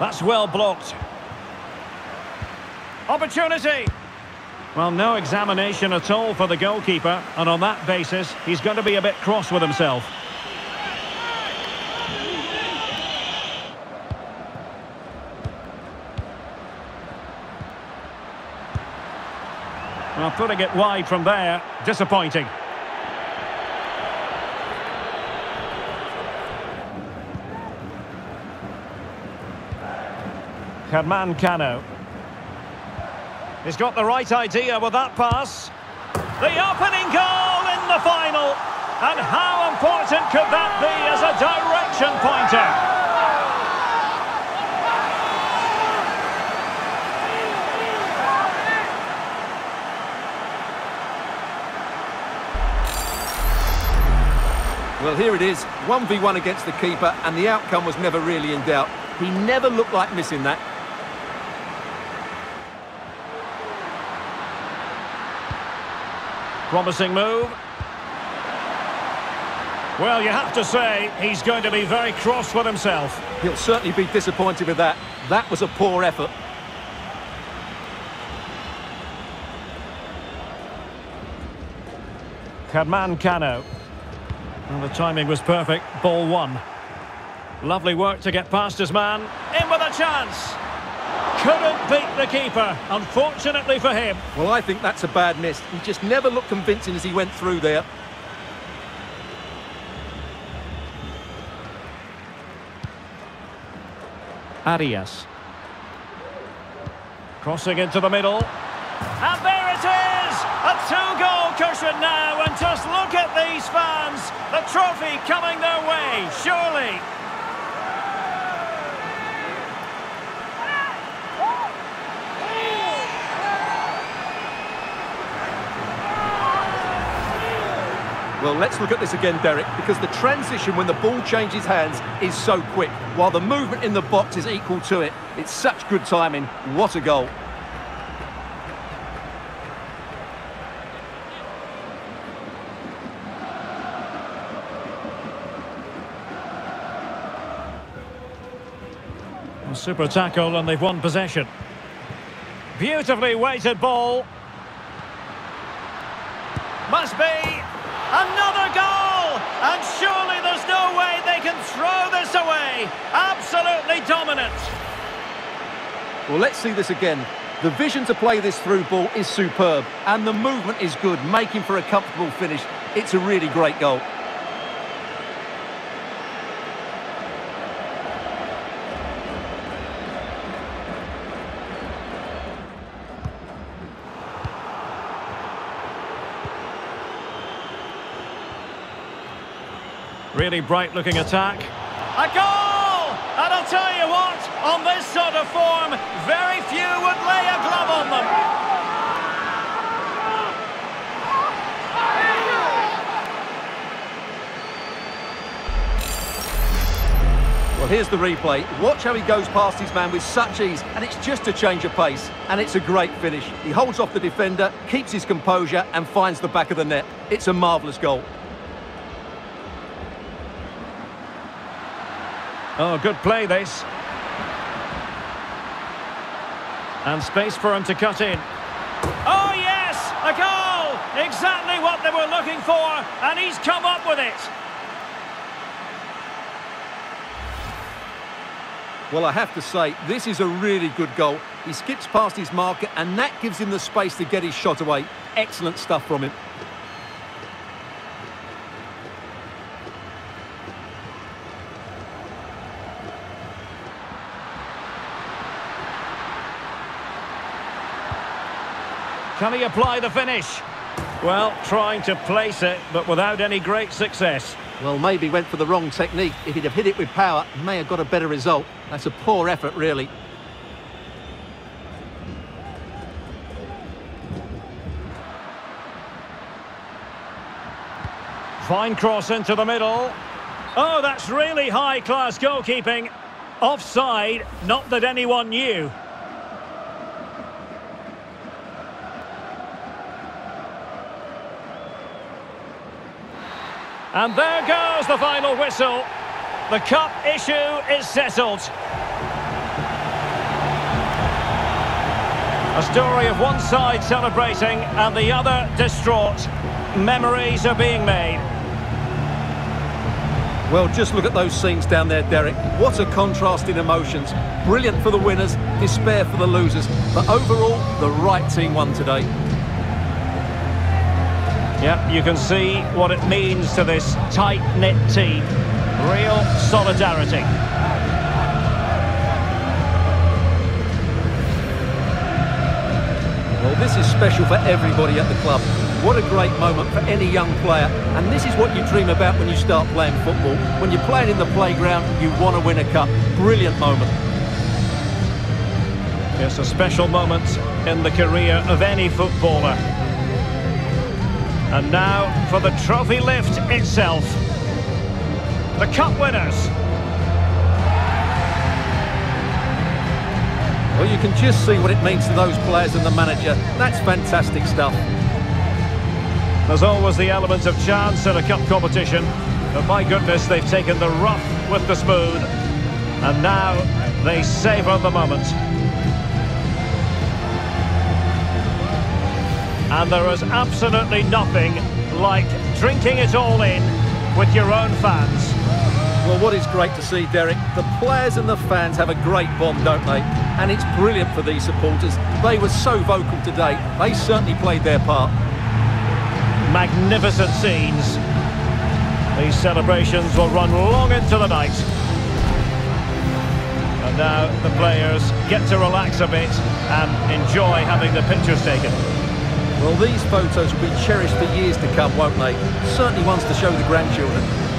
That's well blocked. Opportunity! Well, no examination at all for the goalkeeper, and on that basis, he's going to be a bit cross with himself. Well, putting it wide from there, disappointing. Germán Cano. He's got the right idea with that pass. The opening goal in the final. And how important could that be as a direction pointer? Well, here it is, 1v1 against the keeper, and the outcome was never really in doubt. He never looked like missing that. Promising move. Well, you have to say, he's going to be very cross with himself. He'll certainly be disappointed with that. That was a poor effort. Germán Cano. And the timing was perfect. Ball one. Lovely work to get past his man. In with a chance. Couldn't beat the keeper, unfortunately for him. Well, I think that's a bad miss. He just never looked convincing as he went through there. Arias. Crossing into the middle. And there it is! A two-goal cushion now, and just look at these fans. The trophy coming their way, surely. Well, let's look at this again, Derek, because the transition when the ball changes hands is so quick, while the movement in the box is equal to it. It's such good timing. What a goal. A super tackle and they've won possession. Beautifully weighted ball. Must be another goal! And surely there's no way they can throw this away. Absolutely dominant. Well, let's see this again. The vision to play this through ball is superb, and the movement is good, making for a comfortable finish. It's a really great goal. Really bright looking attack. A goal! And I'll tell you what, on this sort of form, very few would lay a glove on them. Well, here's the replay. Watch how he goes past his man with such ease, and it's just a change of pace. And it's a great finish. He holds off the defender, keeps his composure, and finds the back of the net. It's a marvellous goal. Oh, good play this. And space for him to cut in. Oh, yes! A goal! Exactly what they were looking for, and he's come up with it. Well, I have to say, this is a really good goal. He skips past his marker, and that gives him the space to get his shot away. Excellent stuff from him. Can he apply the finish? Well, trying to place it, but without any great success. Well, maybe went for the wrong technique. If he'd have hit it with power, may have got a better result. That's a poor effort, really. Fine cross into the middle. Oh, that's really high-class goalkeeping. Offside, not that anyone knew. And there goes the final whistle. The cup issue is settled. A story of one side celebrating and the other distraught. Memories are being made. Well, just look at those scenes down there, Derek. What a contrast in emotions. Brilliant for the winners, despair for the losers. But overall, the right team won today. Yeah, you can see what it means to this tight-knit team. Real solidarity. Well, this is special for everybody at the club. What a great moment for any young player. And this is what you dream about when you start playing football. When you're playing in the playground, you want to win a cup. Brilliant moment. It's a special moment in the career of any footballer. And now for the trophy lift itself. The cup winners. Well, you can just see what it means to those players and the manager. That's fantastic stuff. There's always the element of chance in a cup competition. But my goodness, they've taken the rough with the smooth. And now they savour the moment. And there is absolutely nothing like drinking it all in with your own fans. Well, what is great to see, Derek, the players and the fans have a great bond, don't they? And it's brilliant for these supporters. They were so vocal today. They certainly played their part. Magnificent scenes. These celebrations will run long into the night. And now the players get to relax a bit and enjoy having the pictures taken. Well, these photos will be cherished for years to come, won't they? Certainly ones to show the grandchildren.